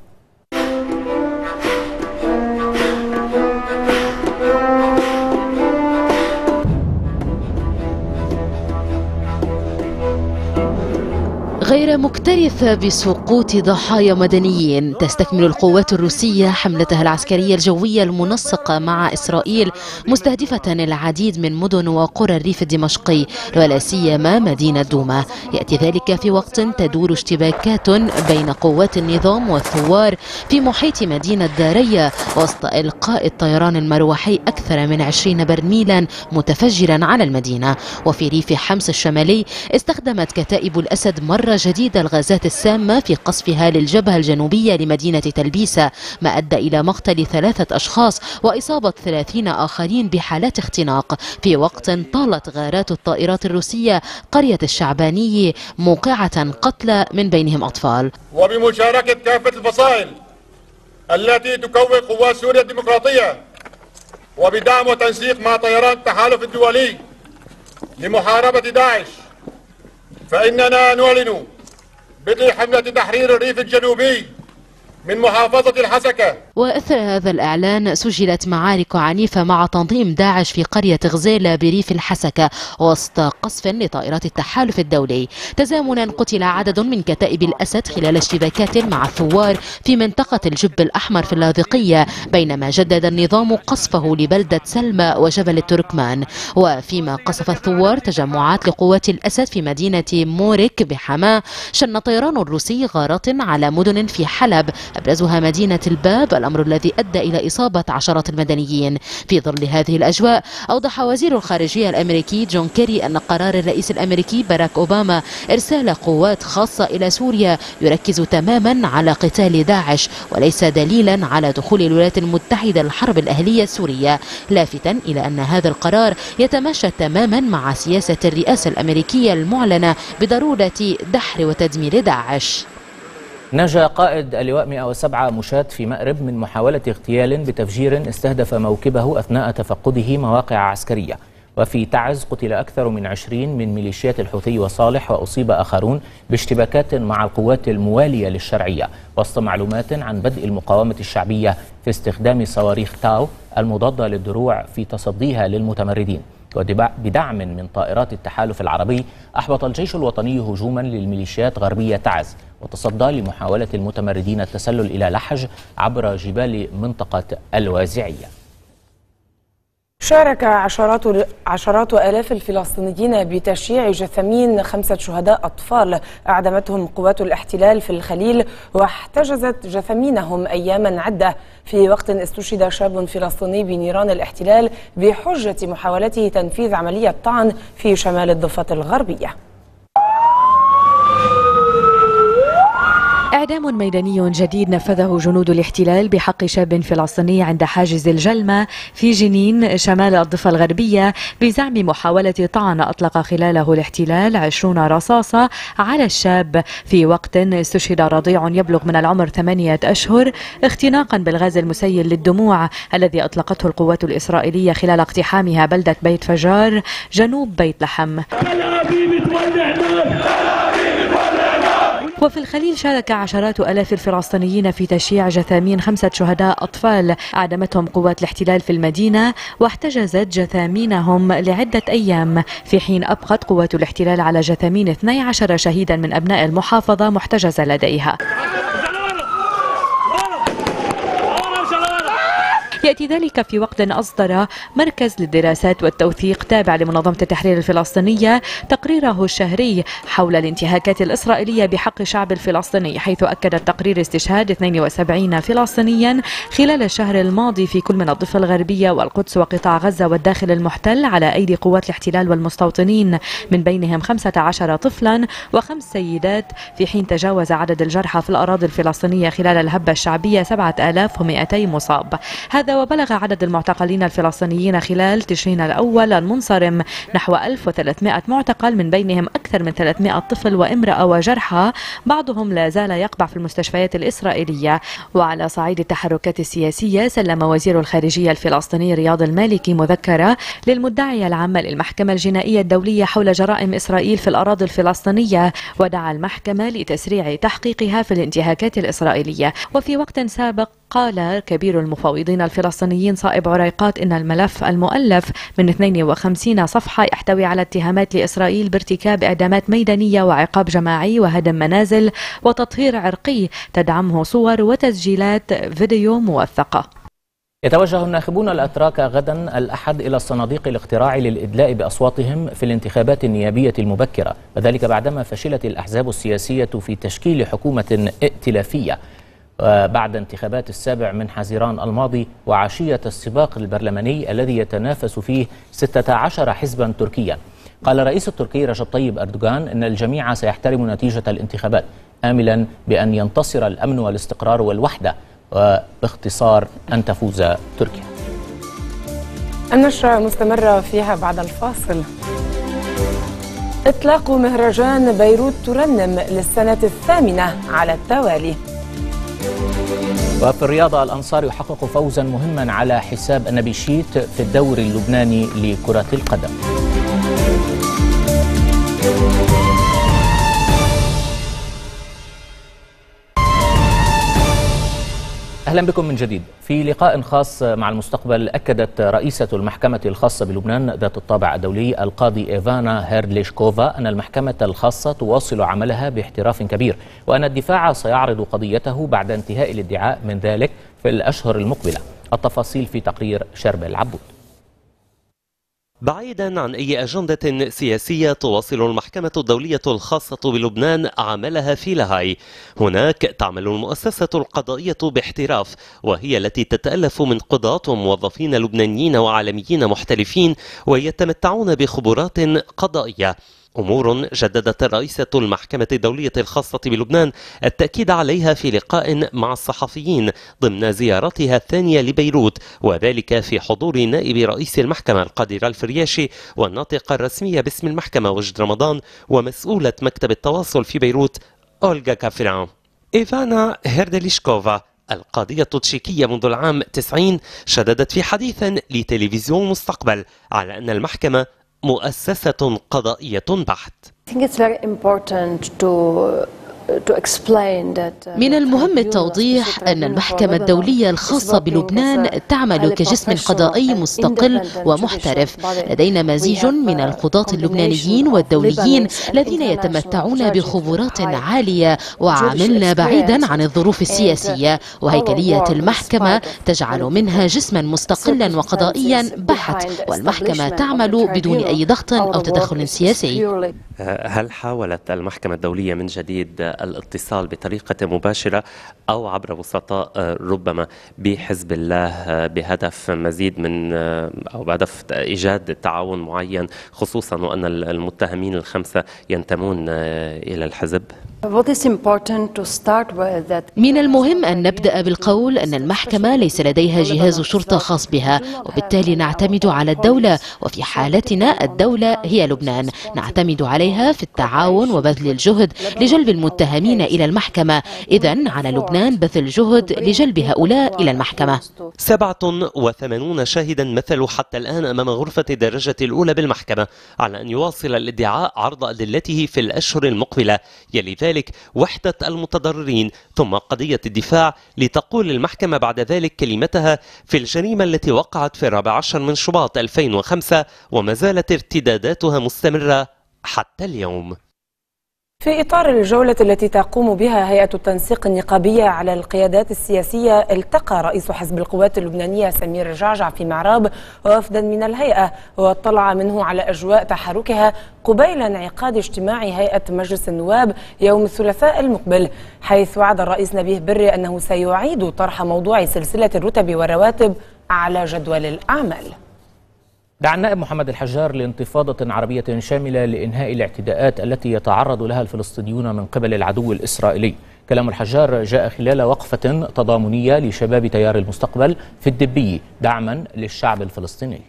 غير مكترثة بسقوط ضحايا مدنيين. تستكمل القوات الروسية حملتها العسكرية الجوية المنسقة مع إسرائيل مستهدفة العديد من مدن وقرى الريف الدمشقي ولا سيما مدينة دوما. يأتي ذلك في وقت تدور اشتباكات بين قوات النظام والثوار في محيط مدينة دارية وسط إلقاء الطيران المروحي أكثر من 20 برميلا متفجرا على المدينة. وفي ريف حمص الشمالي استخدمت كتائب الأسد مرة جديدة الغازات السامة في قصفها للجبهة الجنوبية لمدينة تلبيسة ما أدى إلى مقتل ثلاثة أشخاص وإصابة ثلاثين آخرين بحالات اختناق. في وقت طالت غارات الطائرات الروسية قرية الشعبانية موقعة قتلى من بينهم أطفال. وبمشاركة كافة الفصائل التي تكون قوات سوريا الديمقراطية وبدعم وتنسيق مع طيران التحالف الدولي لمحاربة داعش فإننا نعلن بدء حملة تحرير الريف الجنوبي. من محافظة الحسكة. وإثر هذا الإعلان سجلت معارك عنيفة مع تنظيم داعش في قرية غزيلة بريف الحسكة وسط قصف لطائرات التحالف الدولي. تزامنا قتل عدد من كتائب الأسد خلال اشتباكات مع الثوار في منطقة الجب الأحمر في اللاذقية بينما جدد النظام قصفه لبلدة سلمى وجبل التركمان. وفيما قصف الثوار تجمعات لقوات الأسد في مدينة مورك بحماة شن طيران روسي غارات على مدن في حلب أبرزها مدينة الباب الأمر الذي أدى إلى إصابة عشرات المدنيين. في ظل هذه الأجواء أوضح وزير الخارجية الأمريكي جون كيري أن قرار الرئيس الأمريكي باراك أوباما إرسال قوات خاصة إلى سوريا يركز تماما على قتال داعش وليس دليلا على دخول الولايات المتحدة الحرب الأهلية السورية. لافتا إلى أن هذا القرار يتماشى تماما مع سياسة الرئاسة الأمريكية المعلنة بضرورة دحر وتدمير داعش. نجا قائد اللواء 107 مشاة في مأرب من محاولة اغتيال بتفجير استهدف موكبه أثناء تفقده مواقع عسكرية. وفي تعز قتل أكثر من عشرين من ميليشيات الحوثي وصالح وأصيب آخرون باشتباكات مع القوات الموالية للشرعية. وسط معلومات عن بدء المقاومة الشعبية في استخدام صواريخ تاو المضادة للدروع في تصديها للمتمردين. وبدعم من طائرات التحالف العربي أحبط الجيش الوطني هجوما للميليشيات غربية تعز وتصدى لمحاولة المتمردين التسلل إلى لحج عبر جبال منطقة الوازعية. شارك عشرات عشرات آلاف الفلسطينيين بتشييع جثامين خمسة شهداء أطفال أعدمتهم قوات الاحتلال في الخليل واحتجزت جثامينهم أياما عدة. في وقت استشهد شاب فلسطيني بنيران الاحتلال بحجة محاولته تنفيذ عملية طعن في شمال الضفة الغربية. إعدام ميداني جديد نفذه جنود الاحتلال بحق شاب فلسطيني عند حاجز الجلمة في جنين شمال الضفة الغربية بزعم محاولة طعن أطلق خلاله الاحتلال عشرون رصاصة على الشاب. في وقت استشهد رضيع يبلغ من العمر ثمانية أشهر اختناقا بالغاز المسيل للدموع الذي أطلقته القوات الإسرائيلية خلال اقتحامها بلدة بيت فجار جنوب بيت لحم. وفي الخليل شارك عشرات ألاف الفلسطينيين في تشييع جثامين خمسة شهداء أطفال. أعدمتهم قوات الاحتلال في المدينة واحتجزت جثامينهم لعدة أيام. في حين أبقت قوات الاحتلال على جثامين 12 شهيدا من أبناء المحافظة محتجزة لديها. يأتي ذلك في وقت أصدر مركز للدراسات والتوثيق تابع لمنظمة التحرير الفلسطينية تقريره الشهري حول الانتهاكات الإسرائيلية بحق الشعب الفلسطيني حيث أكد التقرير استشهاد 72 فلسطينيا خلال الشهر الماضي في كل من الضفة الغربية والقدس وقطاع غزة والداخل المحتل على أيدي قوات الاحتلال والمستوطنين من بينهم 15 طفلا وخمس سيدات. في حين تجاوز عدد الجرحى في الأراضي الفلسطينية خلال الهبة الشعبية 7200 مصاب. هذا وبلغ عدد المعتقلين الفلسطينيين خلال تشرين الأول المنصرم نحو 1300 معتقل من بينهم أكثر من 300 طفل وامرأة وجرحى بعضهم لا زال يقبع في المستشفيات الإسرائيلية. وعلى صعيد التحركات السياسية سلم وزير الخارجية الفلسطيني رياض المالكي مذكرة للمدعية العامة للمحكمة الجنائية الدولية حول جرائم إسرائيل في الأراضي الفلسطينية ودعا المحكمة لتسريع تحقيقها في الانتهاكات الإسرائيلية. وفي وقت سابق قال كبير المفاوضين الفلسطينيين صائب عريقات إن الملف المؤلف من 52 صفحة يحتوي على اتهامات لإسرائيل بارتكاب إعدامات ميدانية وعقاب جماعي وهدم منازل وتطهير عرقي تدعمه صور وتسجيلات فيديو موثقة يتوجه الناخبون الأتراك غدا الأحد إلى الصناديق الاقتراع للإدلاء بأصواتهم في الانتخابات النيابية المبكرة وذلك بعدما فشلت الأحزاب السياسية في تشكيل حكومة ائتلافية. بعد انتخابات السابع من حزيران الماضي وعشية السباق البرلماني الذي يتنافس فيه 16 حزبا تركيا. قال الرئيس التركي رجب طيب أردوغان أن الجميع سيحترم نتيجة الانتخابات آملا بأن ينتصر الأمن والاستقرار والوحدة وباختصار أن تفوز تركيا. النشرة مستمرة فيها بعد الفاصل. إطلاق مهرجان بيروت ترنم للسنة الثامنة على التوالي. وفي الرياضة الأنصار يحقق فوزا مهما على حساب النبيشيت في الدوري اللبناني لكرة القدم. أهلا بكم من جديد. في لقاء خاص مع المستقبل أكدت رئيسة المحكمة الخاصة بلبنان ذات الطابع الدولي القاضي إيفانا هيردليشكوفا أن المحكمة الخاصة تواصل عملها باحتراف كبير وأن الدفاع سيعرض قضيته بعد انتهاء الادعاء من ذلك في الأشهر المقبلة. التفاصيل في تقرير شرب العبود. بعيدا عن أي أجندة سياسية تواصل المحكمة الدولية الخاصة بلبنان عملها في لاهاي هناك تعمل المؤسسة القضائية باحتراف وهي التي تتألف من قضاة وموظفين لبنانيين وعالميين محترفين ويتمتعون بخبرات قضائية. أمور جددت رئيسة المحكمة الدولية الخاصة بلبنان التأكيد عليها في لقاء مع الصحفيين ضمن زيارتها الثانية لبيروت وذلك في حضور نائب رئيس المحكمة القادر الفرياشي والناطقة الرسمية باسم المحكمة وجد رمضان ومسؤولة مكتب التواصل في بيروت أولغا كافران. إيفانا هيردليشكوفا القاضية التشيكية منذ العام 90 شددت في حديث لتلفزيون مستقبل على أن المحكمة مؤسسة قضائية بحت. من المهم التوضيح أن المحكمة الدولية الخاصة بلبنان تعمل كجسم قضائي مستقل ومحترف. لدينا مزيج من القضاة اللبنانيين والدوليين الذين يتمتعون بخبرات عالية وعملنا بعيدا عن الظروف السياسية. وهيكلية المحكمة تجعل منها جسما مستقلا وقضائيا بحت. والمحكمة تعمل بدون أي ضغط أو تدخل سياسي. هل حاولت المحكمة الدولية من جديد الاتصال بطريقة مباشرة أو عبر وسطاء ربما بحزب الله بهدف مزيد من أو بهدف إيجاد تعاون معين خصوصا وأن المتهمين الخمسة ينتمون إلى الحزب؟ من المهم أن نبدأ بالقول أن المحكمة ليس لديها جهاز شرطة خاص بها وبالتالي نعتمد على الدولة وفي حالتنا الدولة هي لبنان. نعتمد عليها في التعاون وبذل الجهد لجلب المتهمين إلى المحكمة. إذا على لبنان بذل جهد لجلب هؤلاء إلى المحكمة. سبعة وثمانون شاهدا مثلوا حتى الآن أمام غرفة الدرجة الأولى بالمحكمة على أن يواصل الادعاء عرض أدلته في الأشهر المقبلة. يلي ذلك وحدة المتضررين. ثم قضية الدفاع لتقول المحكمة بعد ذلك كلمتها في الجريمة التي وقعت في الرابع عشر من شباط 2005 وما زالت ارتداداتها مستمرة حتى اليوم. في إطار الجولة التي تقوم بها هيئة التنسيق النقابية على القيادات السياسية التقى رئيس حزب القوات اللبنانية سمير جعجع في معراب وفدا من الهيئة واطلع منه على أجواء تحركها قبيل انعقاد اجتماع هيئة مجلس النواب يوم الثلاثاء المقبل حيث وعد الرئيس نبيه بري أنه سيعيد طرح موضوع سلسلة الرتب والرواتب على جدول الأعمال. دعا النائب محمد الحجار لانتفاضة عربية شاملة لإنهاء الاعتداءات التي يتعرض لها الفلسطينيون من قبل العدو الإسرائيلي. كلام الحجار جاء خلال وقفة تضامنية لشباب تيار المستقبل في الدبي دعما للشعب الفلسطيني.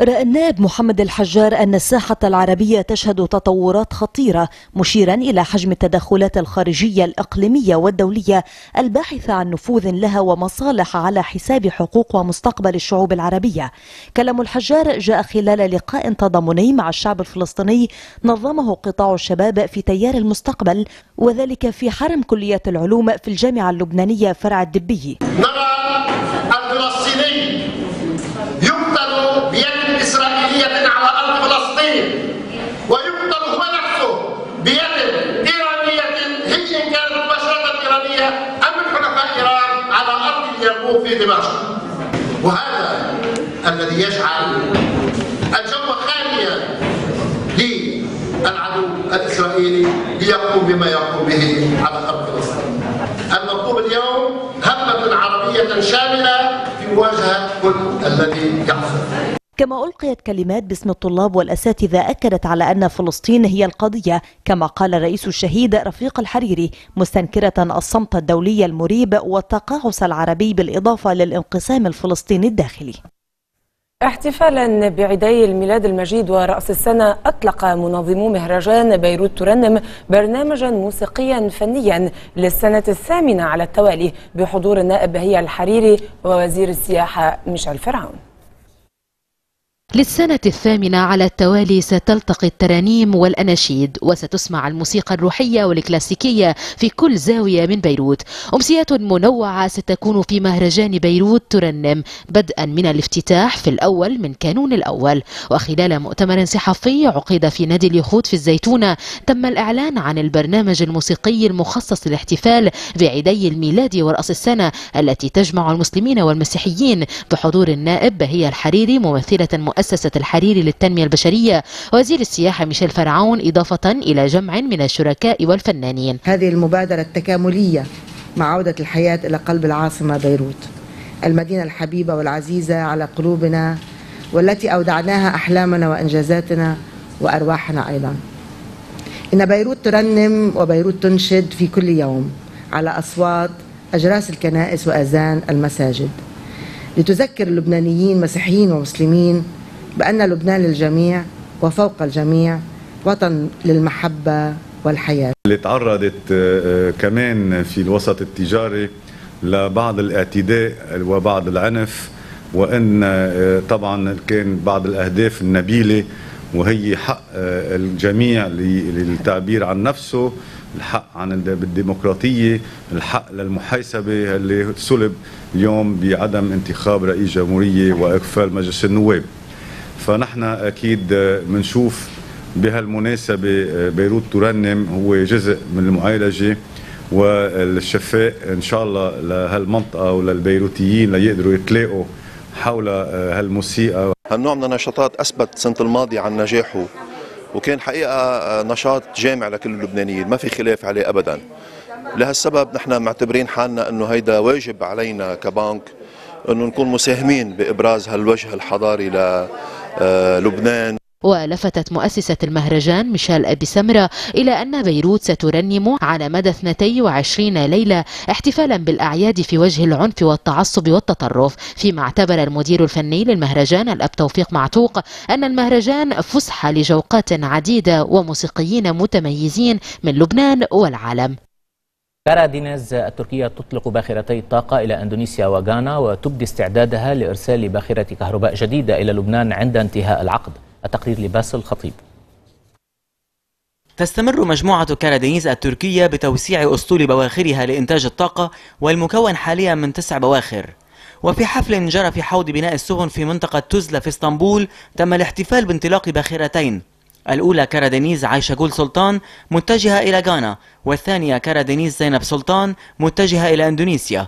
رأى النائب محمد الحجار أن الساحة العربية تشهد تطورات خطيرة مشيرا إلى حجم التدخلات الخارجية الإقليمية والدولية الباحثة عن نفوذ لها ومصالح على حساب حقوق ومستقبل الشعوب العربية. كلام الحجار جاء خلال لقاء تضامني مع الشعب الفلسطيني نظمه قطاع الشباب في تيار المستقبل وذلك في حرم كلية العلوم في الجامعة اللبنانية فرع الدبي. نرى الفلسطيني يقتل بيد إسرائيلية على أرض فلسطين ويقتل هو نفسه بيد إيرانية هي إن كانت مباشرة إيرانية أم من حلفاء إيران على أرض اليرموك في دمشق وهذا الذي يجعل الجو خاليا للعدو الإسرائيلي ليقوم بما يقوم به على أرض فلسطين. المطلوب اليوم همة عربية شاملة في مواجهة كل الذي يحصل. كما ألقيت كلمات باسم الطلاب والأساتذة أكدت على أن فلسطين هي القضية كما قال الرئيس الشهيد رفيق الحريري مستنكرة الصمت الدولي المريب والتقاعس العربي بالإضافة للانقسام الفلسطيني الداخلي. احتفالا بعيدي الميلاد المجيد ورأس السنة أطلق منظمو مهرجان بيروت ترنم برنامجا موسيقيا فنيا للسنة الثامنة على التوالي بحضور النائب بهية الحريري ووزير السياحة ميشيل فرعون. للسنة الثامنة على التوالي ستلتقي الترانيم والأناشيد وستسمع الموسيقى الروحية والكلاسيكية في كل زاوية من بيروت. أمسيات منوعة ستكون في مهرجان بيروت ترنم بدءا من الافتتاح في الأول من كانون الأول. وخلال مؤتمر صحفي عقد في نادي اليخوت في الزيتونة تم الإعلان عن البرنامج الموسيقي المخصص للاحتفال بعيدي الميلاد ورأس السنة التي تجمع المسلمين والمسيحيين بحضور النائب بهية الحريري ممثلة مؤسسة مؤسسة الحريري للتنمية البشرية وزير السياحة ميشيل فرعون إضافة إلى جمع من الشركاء والفنانين. هذه المبادرة التكاملية مع عودة الحياة إلى قلب العاصمة بيروت. المدينة الحبيبة والعزيزة على قلوبنا والتي أودعناها أحلامنا وإنجازاتنا وأرواحنا أيضا. إن بيروت ترنم وبيروت تنشد في كل يوم على أصوات أجراس الكنائس وأذان المساجد. لتذكر اللبنانيين مسيحيين ومسلمين بأن لبنان للجميع وفوق الجميع وطن للمحبة والحياة. اللي تعرضت كمان في الوسط التجاري لبعض الاعتداء وبعض العنف وأن طبعا كان بعض الأهداف النبيلة وهي حق الجميع للتعبير عن نفسه الحق عن الديمقراطية الحق للمحاسبة اللي سلب اليوم بعدم انتخاب رئيس جمهورية وإقفال مجلس النواب. فنحن أكيد بنشوف بهالمناسبة بيروت ترنم هو جزء من المعالجة والشفاء إن شاء الله لهالمنطقة وللبيروتيين ليقدروا يتلاقوا حول هالموسيقى. هالنوع من النشاطات أثبت السنة الماضية عن نجاحه وكان حقيقة نشاط جامع لكل اللبنانيين ما في خلاف عليه أبدا. لهالسبب نحن معتبرين حالنا أنه هيدا واجب علينا كبنك أنه نكون مساهمين بإبراز هالوجه الحضاري للبنان ولفتت مؤسسة المهرجان ميشيل أبي سمرة إلى أن بيروت سترنم على مدى 22 ليلة احتفالا بالأعياد في وجه العنف والتعصب والتطرف فيما اعتبر المدير الفني للمهرجان الأب توفيق معتوق أن المهرجان فسحة لجوقات عديدة وموسيقيين متميزين من لبنان والعالم. كارادينيز التركية تطلق باخرتي الطاقة إلى أندونيسيا وغانا وتبدي استعدادها لإرسال باخرة كهرباء جديدة إلى لبنان عند انتهاء العقد. التقرير لباسل الخطيب. تستمر مجموعة كارادينيز التركية بتوسيع أسطول بواخرها لإنتاج الطاقة والمكون حاليا من تسع بواخر. وفي حفل جرى في حوض بناء السفن في منطقة تزلا في إسطنبول تم الاحتفال بانطلاق باخرتين. الأولى كارادينيز عايشة جول سلطان متجهة إلى غانا والثانية كارادينيز زينب سلطان متجهة إلى إندونيسيا.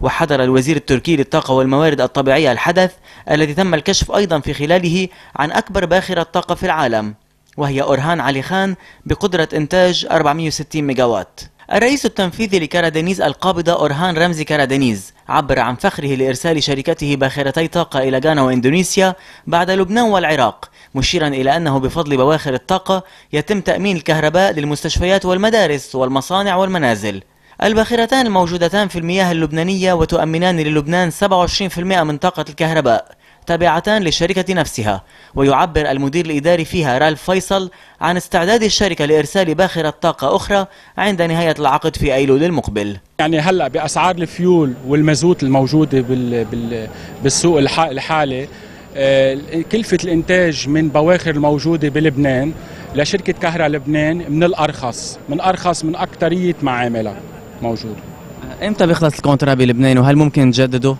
وحضر الوزير التركي للطاقة والموارد الطبيعية الحدث الذي تم الكشف أيضا في خلاله عن أكبر باخرة طاقة في العالم وهي أورهان علي خان بقدرة إنتاج 460 ميجاوات. الرئيس التنفيذي لكارادينيز القابضة أورهان رمزي كارادينيز عبر عن فخره لإرسال شركته باخرتي طاقة إلى غانا وإندونيسيا بعد لبنان والعراق مشيرا إلى أنه بفضل بواخر الطاقة يتم تأمين الكهرباء للمستشفيات والمدارس والمصانع والمنازل. الباخرتان الموجودتان في المياه اللبنانية وتؤمنان للبنان 27% من طاقة الكهرباء. تابعتان للشركة نفسها ويعبر المدير الإداري فيها رالف فيصل عن استعداد الشركة لإرسال باخرة طاقة أخرى عند نهاية العقد في أيلول المقبل. يعني هلأ بأسعار الفيول والمازوت بال بالسوق الحالي آه، كلفة الإنتاج من بواخر الموجودة بلبنان لشركة كهرباء لبنان من الأرخص من أرخص من اكثريه معاملها موجود إمتى بيخلص ال contrat بلبنان؟ وهل ممكن تجدده؟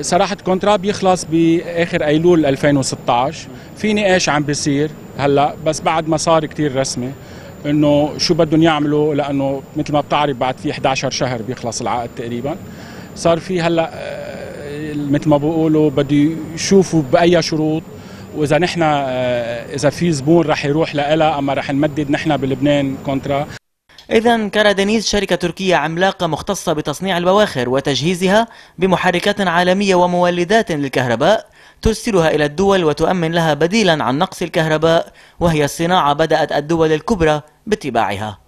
صراحة ال contrat بيخلص بآخر أيلول 2016 في نقاش عم بيصير هلأ؟ بس بعد ما صار كتير رسمي إنه شو بدهم يعملوا؟ لأنه مثل ما بتعرف بعد في 11 شهر بيخلص العقد تقريبا. صار في هلأ آه، مثل ما بيقولوا بده يشوفوا بأي شروط. وإذا نحن آه، إذا في زبون رح يروح لها أما رح نمدد نحن بلبنان contrat. إذا كارادينيز شركة تركية عملاقة مختصة بتصنيع البواخر وتجهيزها بمحركات عالمية ومولدات للكهرباء ترسلها إلى الدول وتؤمن لها بديلا عن نقص الكهرباء وهي الصناعة بدأت الدول الكبرى باتباعها.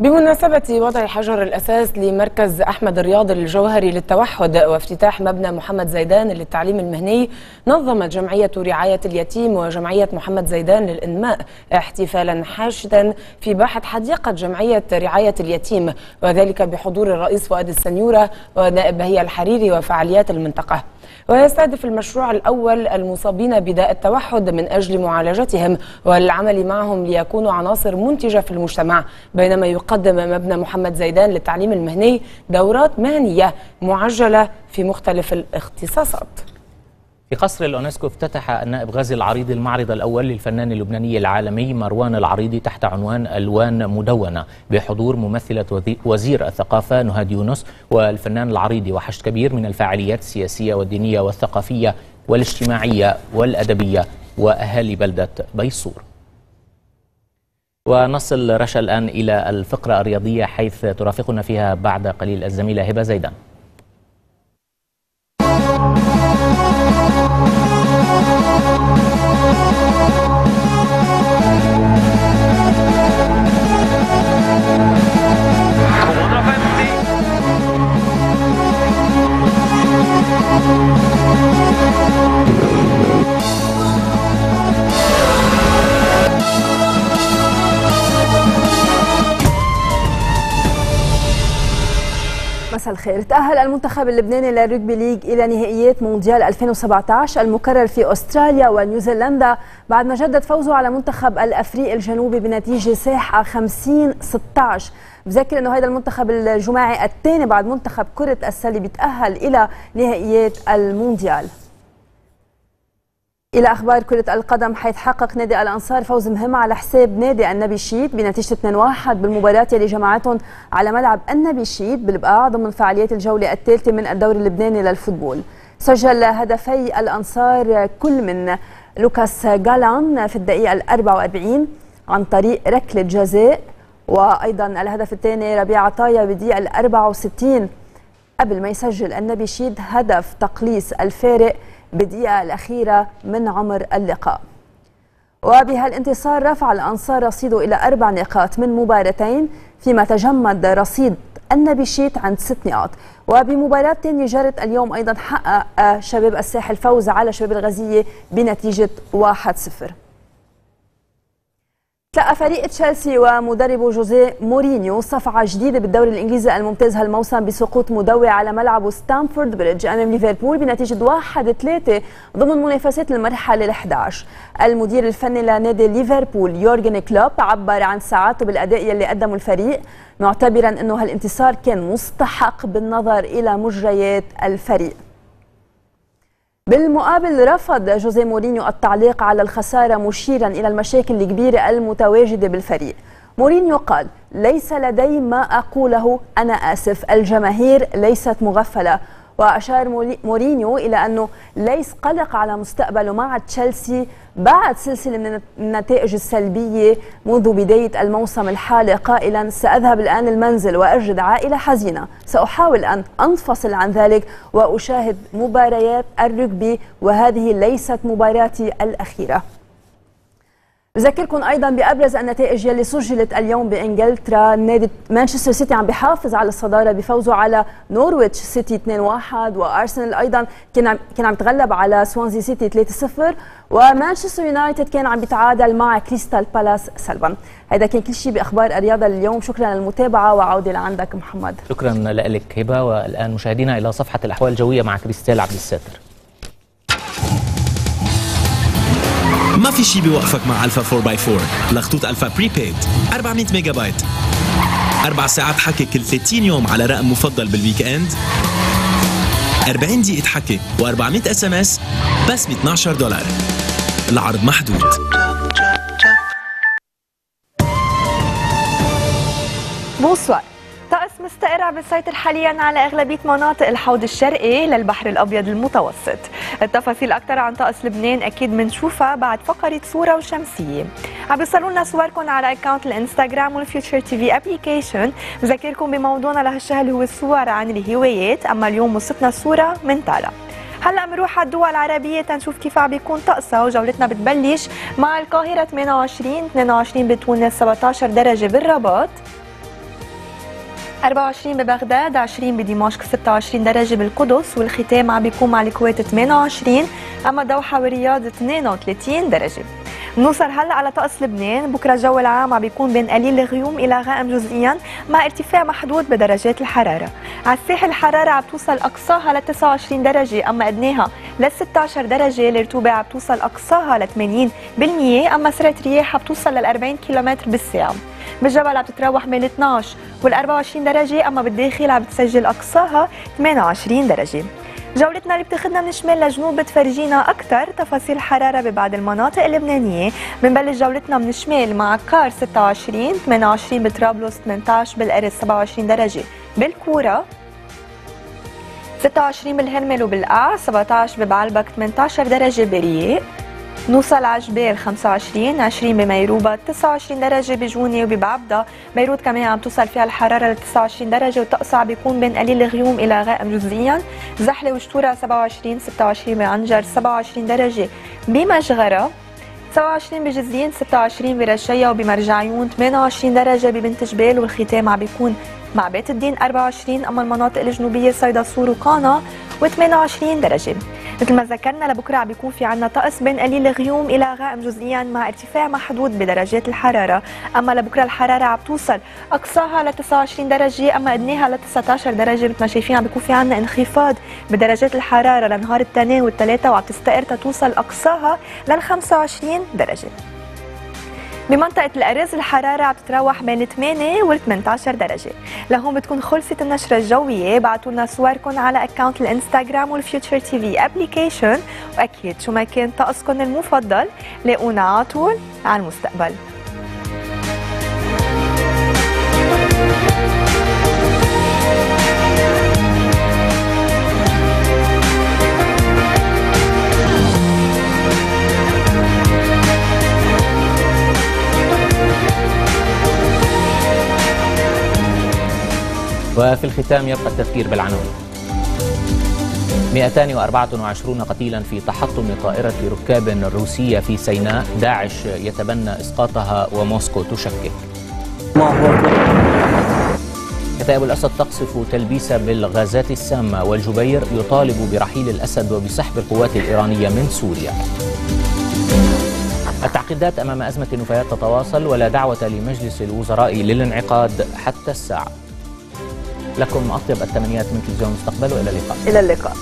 بمناسبة وضع حجر الأساس لمركز أحمد الرياض الجوهري للتوحد وافتتاح مبنى محمد زيدان للتعليم المهني نظمت جمعية رعاية اليتيم وجمعية محمد زيدان للإنماء احتفالا حاشدا في باحة حديقة جمعية رعاية اليتيم وذلك بحضور الرئيس فؤاد السنيورة ونائب بهية الحريري وفعاليات المنطقة. ويستهدف المشروع الأول المصابين بداء التوحد من أجل معالجتهم والعمل معهم ليكونوا عناصر منتجة في المجتمع بينما يقدم مبنى محمد زيدان للتعليم المهني دورات مهنية معجلة في مختلف الاختصاصات. في قصر الأونسكو افتتح النائب غازي العريضي المعرض الأول للفنان اللبناني العالمي مروان العريضي تحت عنوان ألوان مدونة بحضور ممثلة وزير الثقافة نهاد يونس والفنان العريضي وحشد كبير من الفعاليات السياسية والدينية والثقافية والاجتماعية والأدبية وأهالي بلدة بيصور. ونصل رشا الآن إلى الفقرة الرياضية حيث ترافقنا فيها بعد قليل الزميلة هبة زيدان. مساء الخير. تأهل المنتخب اللبناني للرجبي ليج إلى نهائيات مونديال 2017 المكرر في أستراليا ونيوزيلندا بعد ما جدد فوزه على منتخب الأفريقي الجنوبي بنتيجة ساحقة 50 16 بذكر إنه هذا المنتخب الجماعي الثاني بعد منتخب كرة السلة بيتأهل إلى نهائيات المونديال. إلى أخبار كرة القدم حيث حقق نادي الأنصار فوز مهم على حساب نادي النبي شيد بنتيجة 2-1 بالمباراة اللي جمعتهم على ملعب النبي شيد بالبقاع ضمن فعاليات الجولة الثالثة من الدوري اللبناني للفوتبول. سجل هدفي الأنصار كل من لوكاس جالان في الدقيقة ال 44 عن طريق ركلة جزاء وأيضا الهدف الثاني ربيع عطايا بالدقيقة ال 64 قبل ما يسجل النبي شيد هدف تقليص الفارق بالدقيقة الأخيرة من عمر اللقاء. وبهالانتصار رفع الأنصار رصيده إلى أربع نقاط من مباراتين فيما تجمد رصيد النبيشيت عند ست نقاط. وبمباراة ثانية جرت اليوم أيضا حقق شباب الساحل فوز على شباب الغزية بنتيجة 1-0 تلقى فريق تشيلسي ومدربه جوزيه مورينيو صفعة جديدة بالدوري الإنجليزي الممتاز هالموسم بسقوط مدوي على ملعبه ستانفورد بريدج أمام ليفربول بنتيجة 1-3 ضمن منافسات المرحلة ال11 المدير الفني لنادي ليفربول يورجن كلوب عبر عن سعادته بالأداء يلي قدمه الفريق معتبرا أنه هالانتصار كان مستحق بالنظر إلى مجريات الفريق. بالمقابل رفض جوزيه مورينيو التعليق على الخسارة مشيرا إلى المشاكل الكبيرة المتواجدة بالفريق. مورينيو قال ليس لدي ما أقوله أنا آسف. الجماهير ليست مغفلة. وأشار مورينيو إلى أنه ليس قلق على مستقبله مع تشيلسي بعد سلسلة من النتائج السلبية منذ بداية الموسم الحالي. قائلا سأذهب الآن المنزل وأجد عائلة حزينة. سأحاول أن أنفصل عن ذلك وأشاهد مباريات الرجبي وهذه ليست مباراتي الأخيرة. بذكركم أيضا بأبرز النتائج يلي سجلت اليوم بإنجلترا. نادي مانشستر سيتي عم بيحافظ على الصدارة بفوزه على نورويتش سيتي 2-1 وأرسنال أيضا كان عم كان عم يتغلب على سوانزي سيتي 3-0 ومانشستر يونايتد كان عم بيتعادل مع كريستال بالاس سلبا. هذا كان كل شيء بأخبار الرياضة اليوم. شكرا للمتابعة وعودة لعندك محمد. شكرا لك هبة والآن مشاهدينا إلى صفحة الأحوال الجوية مع كريستال عبد الساتر ما في شي بيوقفك مع ألفا 4 by 4 لخطوط ألفا prepaid 400 ميجا بايت. أربع ساعات حكي كل 30 يوم على رقم مفضل بال weekend 40 دقيقة حكي و400 SMS بس ب 12 دولار. العرض محدود. Bonsoir. طقس مستقر عم بيسيطر حاليا على أغلبية مناطق الحوض الشرقي للبحر الأبيض المتوسط. التفاصيل أكثر عن طقس لبنان أكيد بنشوفها بعد فقرة صورة وشمسية. عم بيوصلوا لنا صوركم على account الإنستغرام وال Future TV application بذكركم بموضوعنا لهالشهر اللي هو الصور عن الهوايات أما اليوم وصلتنا صورة من تالا هلا بنروح على الدول العربية تنشوف كيف عم بيكون طقسها وجولتنا بتبلش مع القاهرة 28 22 بتونس 17 درجة بالرباط. 24 ببغداد 20 بدمشق 26 درجة بالقدس والختام عم بيكون مع الكويت 28 أما دوحة والرياض 32 درجة. نوصل هلا على طقس لبنان. بكرة الجو العام عم بيكون بين قليل الغيوم إلى غائم جزئيا مع ارتفاع محدود بدرجات الحرارة. على الساحل الحرارة عم توصل أقصاها ل 29 درجة أما أدناها ل 16 درجة الرطوبه عم توصل أقصاها ل 80% أما سرعة رياح عم توصل لل 40 كم بالساعة. بالجبل عم تتراوح بين 12 وال 24 درجة أما بالداخل عم تسجل أقصاها 28 درجة. جولتنا اللي بتاخذنا من الشمال لجنوب بتفرجينا أكثر تفاصيل الحراره ببعض المناطق اللبنانية. بنبلش جولتنا من الشمال مع كار 26 28 بطرابلس 18 بالقرس 27 درجة بالكوره 26 بالهرمل وبالقاع 17 ببعلبك 18 درجة بريق. نوصل على جبال 25 20 بميروبا 29 درجة بجوني وببعبدا بيروت كمان عم توصل فيها الحرارة ل 29 درجة والطقس عم بيكون بين قليل الغيوم إلى غائم جزئيا. زحلة وشتوره 27 26 بعنجر 27 درجة بمشغرة 27 بجزين 26 برشية وبمرجعيون 28 درجة ببنت جبال والختام عم بيكون مع بيت الدين 24 أما المناطق الجنوبية صيدا وقانا و28 درجة. مثل ما ذكرنا لبكرة عم بيكون في عنا طقس بين قليل الغيوم إلى غائم جزئيا مع ارتفاع محدود بدرجات الحرارة. أما لبكرة الحرارة عم توصل أقصاها ل 29 درجة أما أدناها ل 19 درجة. مثل ما شايفين عم بيكون في عنا انخفاض بدرجات الحرارة لنهار الاثنين والثلاثة وعم تستقر تتوصل أقصاها لل 25 درجة. بمنطقة الأرز الحرارة عم تتراوح بين 8 وال 18 درجة. لهون بتكون خلصت النشرة الجوية. بعتوا لنا صوركم على account الإنستغرام وال Future TV application وأكيد شو ما كان طقسكم المفضل لاقونا على طول على المستقبل. وفي الختام يبقى التذكير بالعناوين. 224 قتيلا في تحطم طائرة ركاب روسية في سيناء داعش يتبنى إسقاطها وموسكو تشكك. كتائب الأسد تقصف تلبيس بالغازات السامة والجبير يطالب برحيل الأسد وبسحب القوات الإيرانية من سوريا. التعقيدات أمام أزمة النفايات تتواصل ولا دعوة لمجلس الوزراء للانعقاد حتى الساعة. لكم أطيب التمنيات من تلفزيون المستقبل وإلى اللقاء. إلى اللقاء.